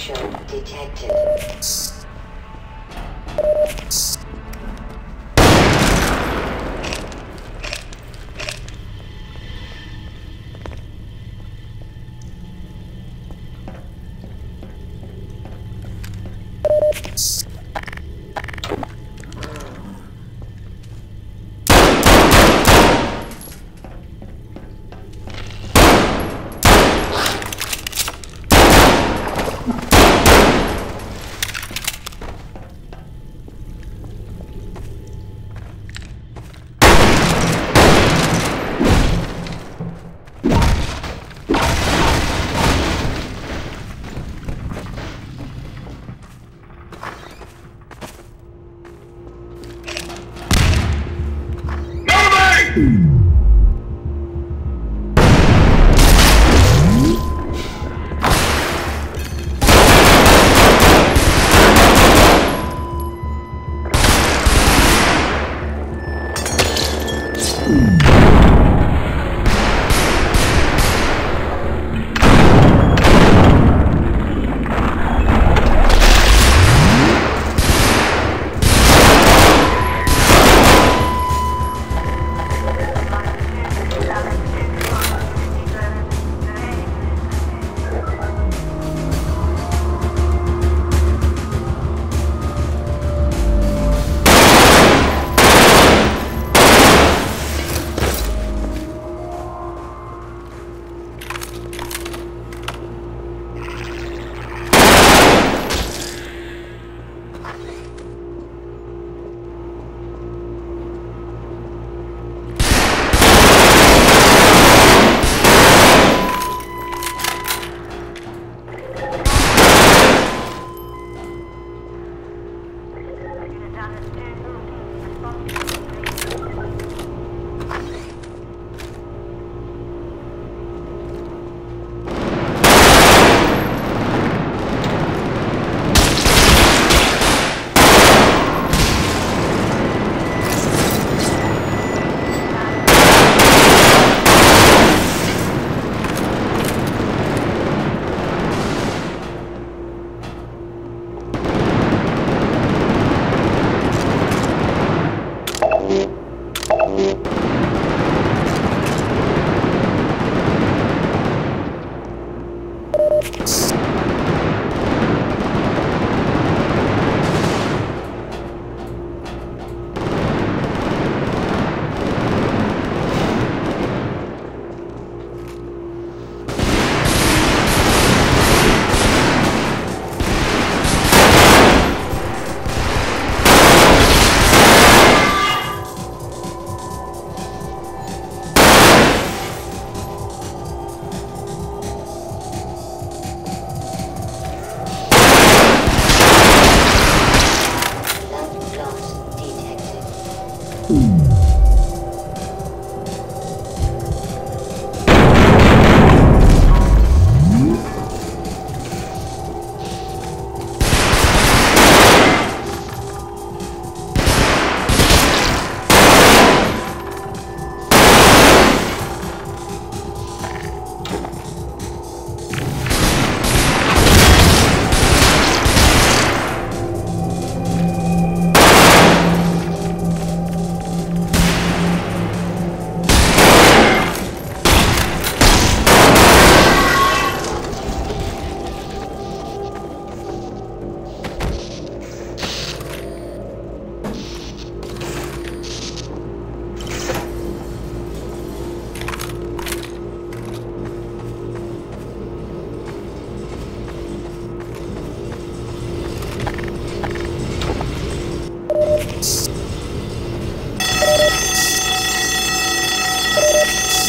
Obstruction detected. Thanks. Hum. It. you. Peace.